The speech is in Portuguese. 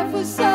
life was so